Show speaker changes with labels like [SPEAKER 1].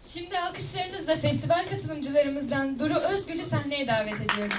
[SPEAKER 1] Şimdi alkışlarınızla festival katılımcılarımızdan Duru Özgül'ü sahneye davet ediyorum.